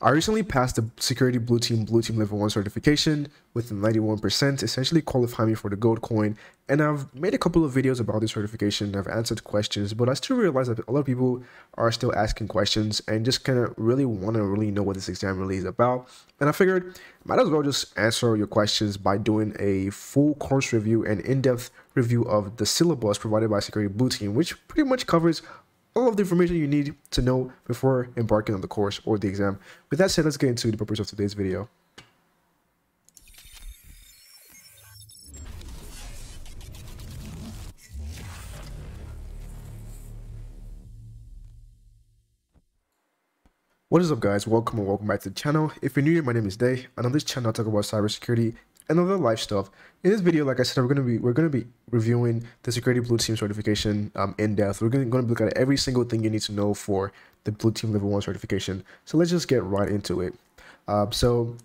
I recently passed the Security Blue Team Blue Team Level 1 certification with 91%, essentially qualifying me for the gold coin. And I've made a couple of videos about this certification, I've answered questions, but I still realize that a lot of people are still asking questions and just kind of really want to really know what this exam really is about. And I figured might as well just answer your questions by doing a full course review and in-depth review of the syllabus provided by Security Blue Team, which pretty much covers all of the information you need to know before embarking on the course or the exam. With that said, let's get into the purpose of today's video. What is up guys, welcome and welcome back to the channel. If you're new here, my name is Day, and on this channel I talk about cybersecurity and other life stuff. In this video, like I said, we're gonna be we're gonna be reviewing the Security Blue Team certification um, in depth. We're gonna, gonna look at every single thing you need to know for the Blue Team Level One certification. So let's just get right into it. Um, so,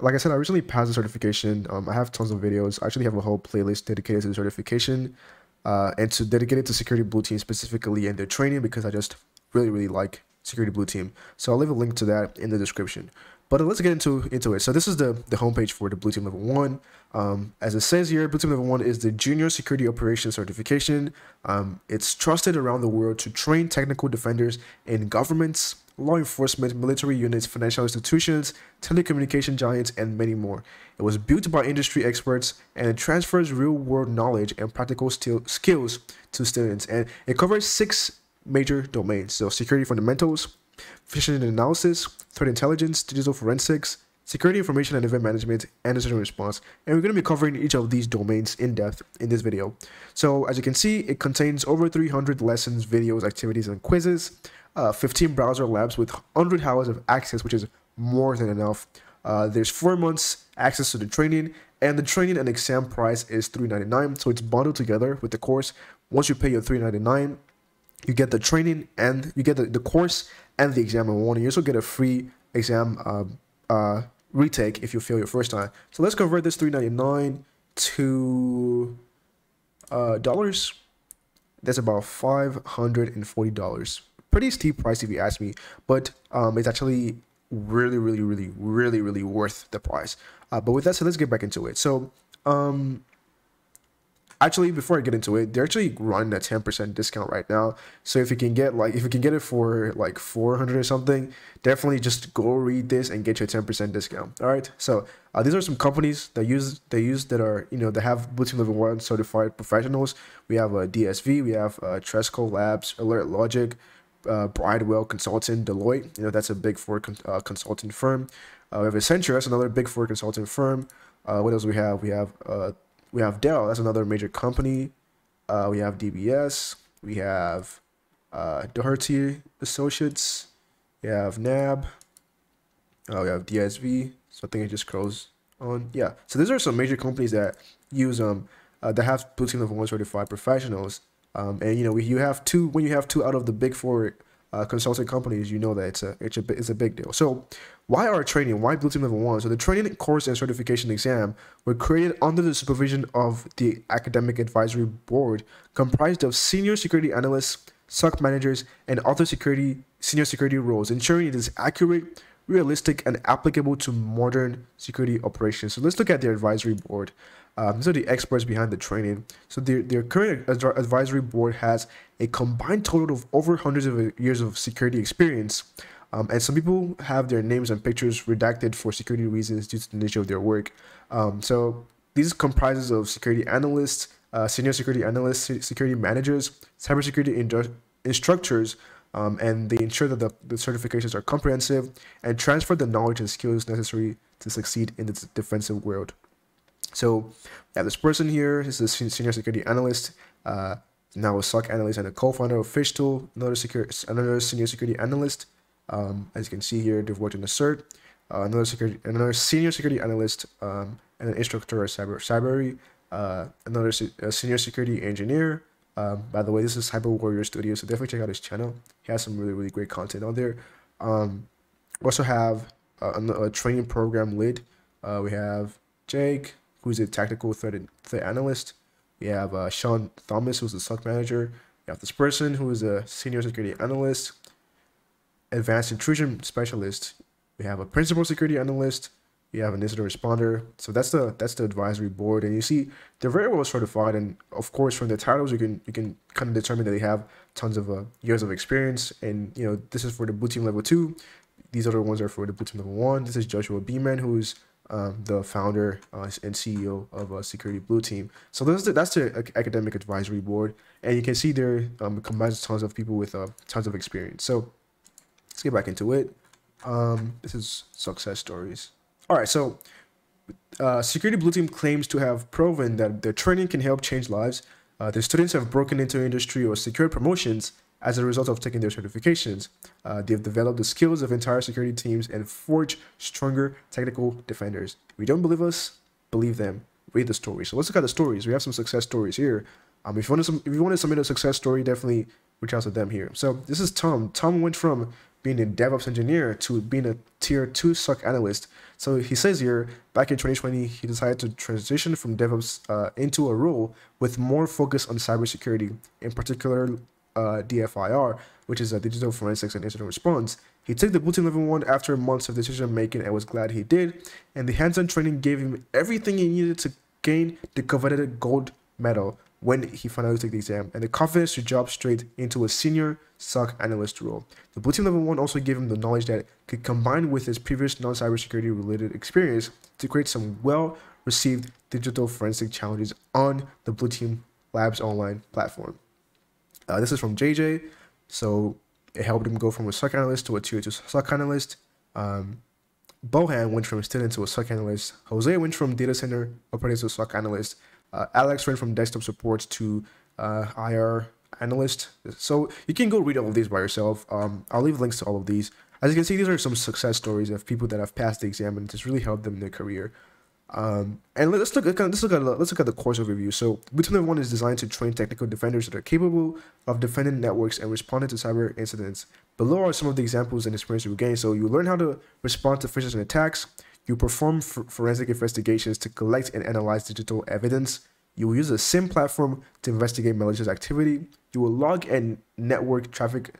like I said, I recently passed the certification. Um, I have tons of videos. I actually have a whole playlist dedicated to the certification uh, and to dedicated to Security Blue Team specifically and their training because I just really really like Security Blue Team. So I'll leave a link to that in the description. But let's get into into it. So this is the the homepage for the Blue Team Level One. Um, as it says here, Blue Team Level One is the Junior Security Operations Certification. Um, it's trusted around the world to train technical defenders in governments, law enforcement, military units, financial institutions, telecommunication giants, and many more. It was built by industry experts and it transfers real world knowledge and practical skills to students. And it covers six major domains so security fundamentals, phishing analysis, threat intelligence, digital forensics, security information and event management, and incident response. And we're going to be covering each of these domains in depth in this video. So as you can see, it contains over 300 lessons, videos, activities, and quizzes, uh, 15 browser labs with 100 hours of access, which is more than enough. Uh, there's four months access to the training, and the training and exam price is 399. So it's bundled together with the course. Once you pay your 399, you get the training and you get the, the course and the exam in one. You also get a free exam uh, uh, retake if you fail your first time. So let's convert this 399 to uh, dollars. That's about $540. Pretty steep price if you ask me, but um, it's actually really, really, really, really, really worth the price. Uh, but with that said, let's get back into it. So um, actually before i get into it they're actually running a 10% discount right now so if you can get like if you can get it for like 400 or something definitely just go read this and get your 10% discount all right so uh, these are some companies that use they use that are you know that have blue team level one certified professionals we have uh, dsv we have uh, tresco labs alert logic uh, Bridewell Consulting, Deloitte, you know, that's a big four con uh, consulting firm. Uh, we have Accenture, that's another big four consulting firm. Uh, what else we have? We have uh, we have Dell, that's another major company. Uh, we have DBS, we have uh, Doherty Associates, we have NAB, uh, we have DSV. So I think it just scrolls on. Yeah. So these are some major companies that use um uh, that have Blue Team Level One certified professionals. Um, and you know, we, you have two when you have two out of the big four uh, consulting companies, you know that it's a it's a it's a big deal. So why our training? Why Blue Team Level One? So the training course and certification exam were created under the supervision of the Academic Advisory Board, comprised of senior security analysts, SOC managers, and other security senior security roles, ensuring it is accurate, realistic, and applicable to modern security operations. So let's look at their advisory board. Um, these are the experts behind the training. So their, their current advisory board has a combined total of over hundreds of years of security experience. Um, and some people have their names and pictures redacted for security reasons due to the nature of their work. Um, so these comprises of security analysts, uh, senior security analysts, security managers, cybersecurity instructors, um, and they ensure that the, the certifications are comprehensive and transfer the knowledge and skills necessary to succeed in the defensive world. So we have this person here. Is a senior security analyst, uh, now a SOC analyst and a co-founder of PhishTool, another another senior security analyst. Um, as you can see here, they've worked in a cert. Uh, another security, another senior security analyst, um, and an instructor at Cyber Cybrary. Uh, another se senior security engineer. Um, by the way, this is Cyber Warrior Studio, so definitely check out his channel. He has some really really great content on there. Um, we also have a, a, training program lead. Uh, we have Jake, who's a tactical threat, threat analyst. We have uh, Sean Thomas, who's a SOC manager. We have this person who is a senior security analyst, advanced intrusion specialist. we have a principal security analyst, you have an incident responder. So that's the that's the advisory board, and you see they're very well certified. And of course, from the titles, you can you can kind of determine that they have tons of uh, years of experience. And you know, this is for the blue team level two. These other ones are for the blue team level one. This is Joshua Beaman, who's um, the founder uh, and CEO of uh, Security Blue Team. So that's the, that's the academic advisory board, and you can see there um, combines tons of people with uh, tons of experience. So let's get back into it. Um, this is success stories. All right, so uh, Security Blue Team claims to have proven that their training can help change lives. Uh, their students have broken into industry or secured promotions as a result of taking their certifications. Uh, they've developed the skills of entire security teams and forged stronger technical defenders. If you don't believe us, believe them. Read the story. So let's look at the stories. We have some success stories here. Um, if you want to, if you want to submit a success story, definitely reach out to them here. So this is Tom. Tom went from being a DevOps engineer to being a tier two SOC analyst. So he says here, back in 2020, he decided to transition from DevOps uh, into a role with more focus on cybersecurity, in particular uh, DFIR, which is a digital forensics and incident response. He took the Team level one after months of decision making and was glad he did. And the hands-on training gave him everything he needed to gain the coveted gold medal when he finally took the exam, and the confidence to jump straight into a senior SOC analyst role. The Blue Team Level 1 also gave him the knowledge that could combine with his previous non-cybersecurity related experience to create some well-received digital forensic challenges on the Blue Team Labs online platform. Uh, this is from JJ, so it helped him go from a SOC analyst to a tier 2 SOC analyst. Um, Bohan went from student to a SOC analyst. Jose went from data center operator to a SOC analyst. Uh, Alex went from desktop support to uh, IR analyst. So you can go read all of these by yourself. Um, I'll leave links to all of these. As you can see, these are some success stories of people that have passed the exam and it's really helped them in their career. Um, and let's look at let's look at let's look at the course overview. So, Lieutenant One is designed to train technical defenders that are capable of defending networks and responding to cyber incidents. Below are some of the examples and experience you gain. So, you learn how to respond to phishing attacks. You perform forensic investigations to collect and analyze digital evidence. You will use a SIEM platform to investigate malicious activity. You will log and network traffic.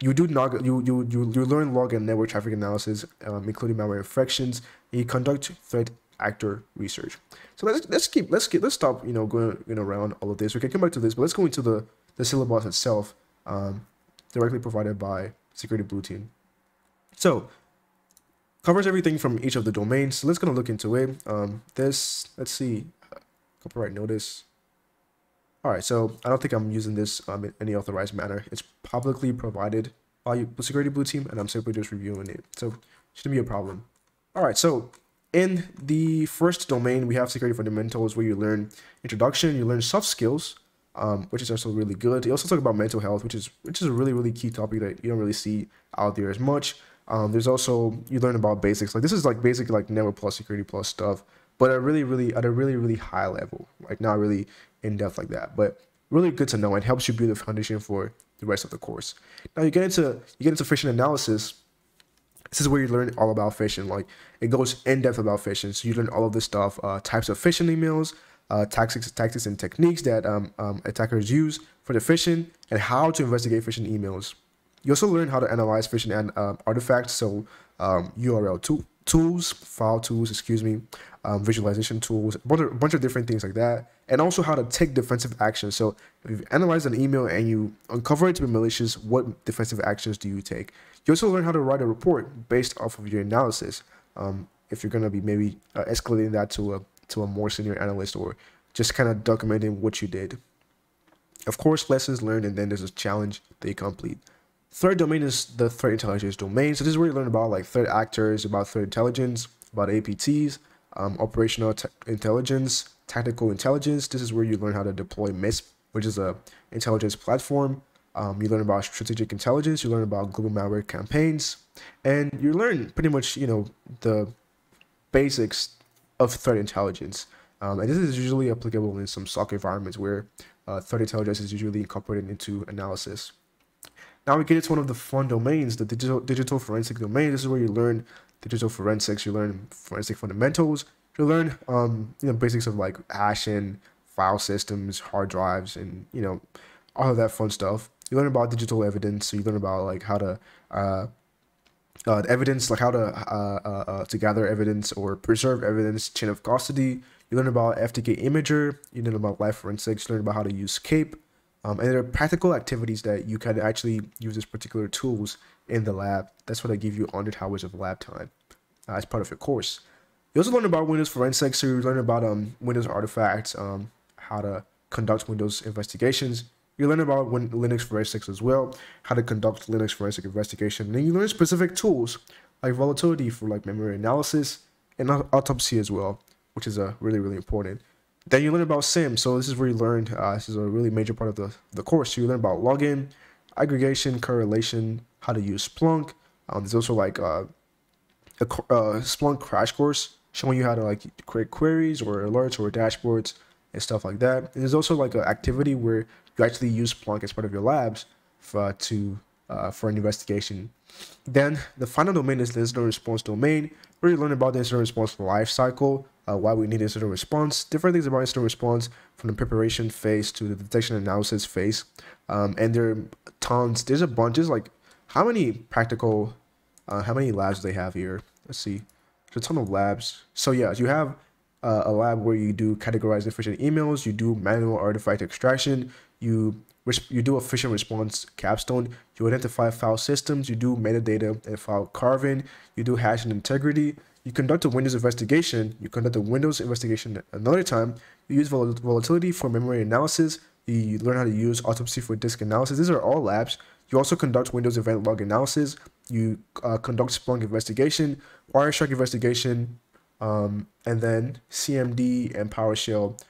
You do log, you you you, you learn log and network traffic analysis, um, including malware infections. You conduct threat actor research. So let's let's keep let's get let's stop you know going know around all of this. We can come back to this, but let's go into the the syllabus itself, um, directly provided by Security Blue Team. So covers everything from each of the domains. So let's gonna look into it. Um, this let's see, copyright notice. All right, so I don't think I'm using this um, in any authorized manner. It's publicly provided by Security Blue Team, and I'm simply just reviewing it. So shouldn't be a problem. All right, so in the first domain, we have security fundamentals where you learn introduction, you learn soft skills, um, which is also really good. You also talk about mental health, which is which is a really really key topic that you don't really see out there as much. Um, there's also you learn about basics like this is like basic like network plus security plus stuff, but at really really at a really really high level, like not really in depth like that, but really good to know and helps you build a foundation for the rest of the course. Now you get into you get into phishing analysis this is where you learn all about phishing. Like it goes in depth about phishing. So you learn all of this stuff, uh, types of phishing emails, uh, tactics, tactics and techniques that um, um, attackers use for the phishing, and how to investigate phishing emails. You also learn how to analyze phishing and uh, artifacts, so um, URL to tools, file tools, excuse me, um, visualization tools, a bunch, of, a bunch of different things like that, and also how to take defensive actions. So if you analyze an email and you uncover it to be malicious, what defensive actions do you take? You also learn how to write a report based off of your analysis. Um, if you're going to be maybe uh, escalating that to a to a more senior analyst or just kind of documenting what you did. Of course, lessons learned, and then there's a challenge that you complete. Third domain is the threat intelligence domain. So this is where you learn about like threat actors, about threat intelligence, about APTs, um, operational intelligence, tactical intelligence. This is where you learn how to deploy MISP, which is a intelligence platform. Um, you learn about strategic intelligence, you learn about global malware campaigns, and you learn pretty much, you know, the basics of threat intelligence. Um, and this is usually applicable in some SOC environments where uh, threat intelligence is usually incorporated into analysis. Now we get into one of the fun domains, the digital digital forensic domain. This is where you learn digital forensics, you learn forensic fundamentals, you learn um, you know basics of like hashing, file systems, hard drives, and you know all of that fun stuff you learn about digital evidence. So you learn about like how to uh, uh, evidence, like how to uh, uh, uh, to gather evidence or preserve evidence, chain of custody. You learn about FTK Imager. You learn about live forensics. You learn about how to use KAPE. Um, and there are practical activities that you can actually use these particular tools in the lab. That's what I give you 100 hours of lab time uh, as part of your course. You also learn about Windows forensics. So you learn about um, Windows artifacts, um, how to conduct Windows investigations. You learn about Linux forensics as well, how to conduct Linux forensic investigation. And then you learn specific tools like volatility for like memory analysis and autopsy as well, which is a uh, really really important. Then you learn about SIEM. So this is where you learn. Uh, this is a really major part of the, the course. You learn about login, aggregation, correlation, how to use Splunk. Um, there's also like uh, a uh, Splunk crash course showing you how to like create queries or alerts or dashboards and stuff like that. And there's also like an activity where you actually use Splunk as part of your labs for, to uh, for an investigation. Then the final domain is incident response domain, you learn about the incident response life cycle, uh, why we need incident response, different things about incident response from the preparation phase to the detection analysis phase. Um, and there are tons, there's a bunch, there's like, how many practical, uh, how many labs do they have here? Let's see. There's a ton of labs. So yeah, you have uh, a lab where you do categorize phishing emails, you do manual artifact extraction, you you do phishing response capstone, you identify file systems, you do metadata and file carving, you do hashing integrity, you conduct a Windows investigation, you conduct a Windows investigation another time, you use vol volatility for memory analysis, you learn how to use autopsy for disk analysis. These are all labs. You also conduct Windows event log analysis, you uh, conduct Splunk investigation, Wireshark investigation, um, and then CMD and PowerShell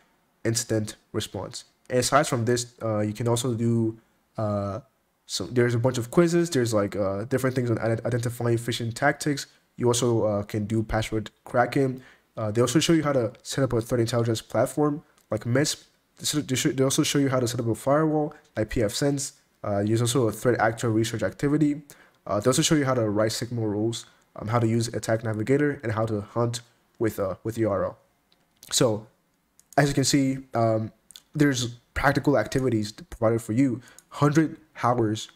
incident response. Aside from this, uh, you can also do uh, so there's a bunch of quizzes. There's like uh, different things on identifying phishing tactics. You also uh, can do password cracking. Uh, they also show you how to set up a threat intelligence platform like MISP. They also show you how to set up a firewall like pfSense. Uh, there's also a threat actor research activity. Uh, they also show you how to write Sigma rules, um, how to use ATT&CK Navigator, and how to hunt with uh, with YARA. So, as you can see, um, there's practical activities provided for you. Hundred hours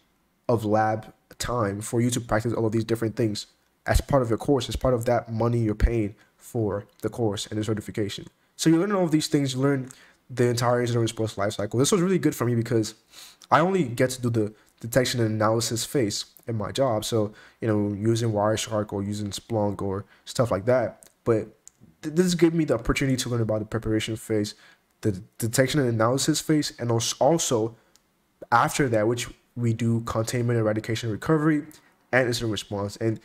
of lab time for you to practice all of these different things as part of your course, as part of that money you're paying for the course and the certification. So you learn all of these things, you learn the entire incident response lifecycle. This was really good for me because I only get to do the detection and analysis phase in my job. So, you know, using Wireshark or using Splunk or stuff like that. But this gave me the opportunity to learn about the preparation phase, the detection and analysis phase, and also after that, which we do containment, eradication, recovery, and incident response. And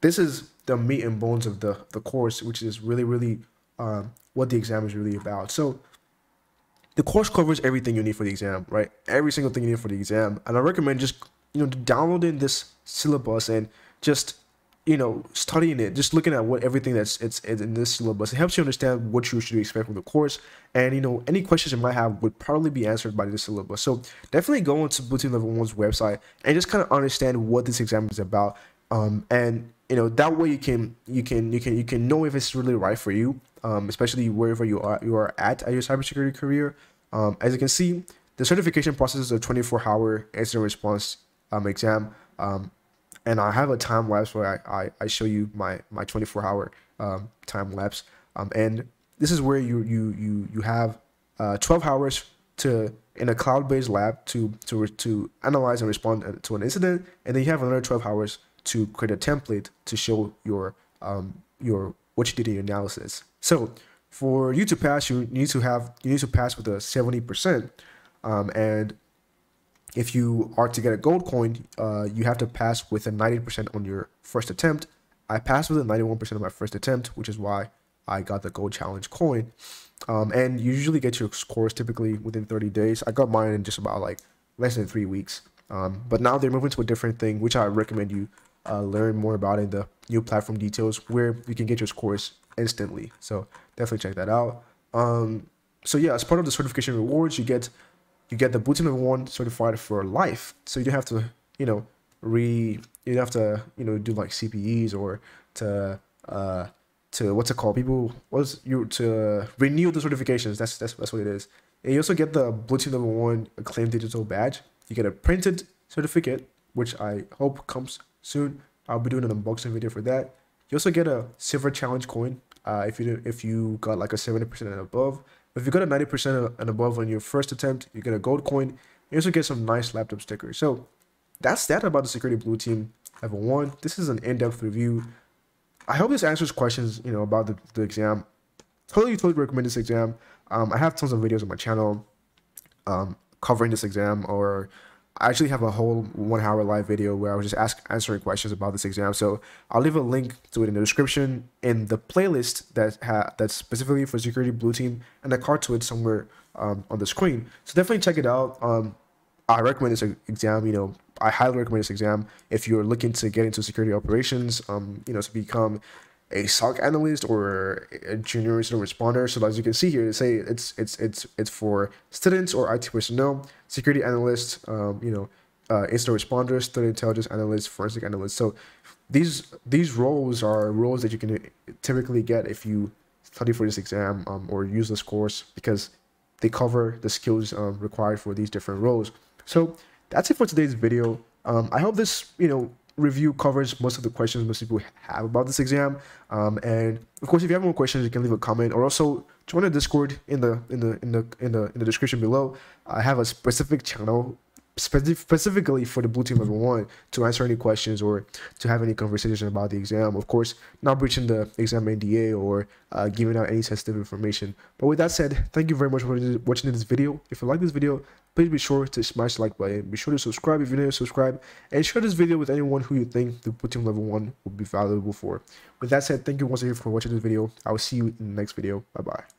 this is the meat and bones of the, the course, which is really, really um, what the exam is really about. So the course covers everything you need for the exam, right? Every single thing you need for the exam. And I recommend just, you know, downloading this syllabus and just, you know, studying it, just looking at what everything that's it's, it's in this syllabus. It helps you understand what you should expect from the course. And, you know, any questions you might have would probably be answered by this syllabus. So definitely go onto Team Level 1's website and just kind of understand what this exam is about. Um, and you know that way you can you can you can you can know if it's really right for you um, especially wherever you are you are at at your cybersecurity career. Um, as you can see, the certification process is a 24 hour incident response um, exam. Um, and I have a time lapse where I, I, I show you my, my 24 hour um, time lapse. Um, and this is where you you you you have uh, 12 hours to in a cloud-based lab to to to analyze and respond to an incident, and then you have another 12 hours to create a template to show your um, your what you did in your analysis. So for you to pass, you need to have you need to pass with a 70%. Um, and if you are to get a gold coin, uh, you have to pass with a 90% on your first attempt. I passed with a 91% of my first attempt, which is why I got the gold challenge coin. Um, and you usually get your scores typically within 30 days. I got mine in just about like less than three weeks. Um, but now they're moving to a different thing, which I recommend you uh, learn more about in the new platform details where you can get your scores instantly. So definitely check that out. Um, so yeah, as part of the certification rewards, you get you get the Blue Team One certified for life. So you don't have to, you know, re you have to, you know, do like CPEs or to uh to what's it called? People what's you to renew the certifications. That's that's that's what it is. And you also get the Blue Team Level One acclaimed digital badge. You get a printed certificate, which I hope comes soon I'll be doing an unboxing video for that. You also get a silver challenge coin uh, if you if you got like a 70% and above. If you got a 90% and above on your first attempt, you get a gold coin. You also get some nice laptop stickers. So that's that about the security blue team level one. This is an in-depth review. I hope this answers questions, you know, about the, the exam. Totally, totally recommend this exam. Um, I have tons of videos on my channel um, covering this exam or I actually have a whole one hour live video where I was just ask, answering questions about this exam. So I'll leave a link to it in the description in the playlist that ha- that's specifically for security blue team and a card to it somewhere um, on the screen. So definitely check it out. Um, I recommend this exam. You know, I highly recommend this exam if you're looking to get into security operations. Um, you know, to become a SOC analyst or a junior incident responder. So as you can see here, say it's it's it's it's for students or IT personnel, security analysts, um, you know, uh, incident responders, threat intelligence analysts, forensic analysts. So these these roles are roles that you can typically get if you study for this exam um, or use this course because they cover the skills um, required for these different roles. So that's it for today's video. Um, I hope this you know review covers most of the questions most people have about this exam. Um, and of course, if you have more questions, you can leave a comment or also join the Discord in the in the in the in the in the description below. I have a specific channel specifically for the blue team level one to answer any questions or to have any conversation about the exam of course not breaching the exam nda or uh, giving out any sensitive information but with that said thank you very much for watching this video if you like this video please be sure to smash the like button. Be sure to subscribe if you're new subscribe and share this video with anyone who you think the team level one would be valuable for. With that said thank you once again for watching this video. I will see you in the next video. Bye bye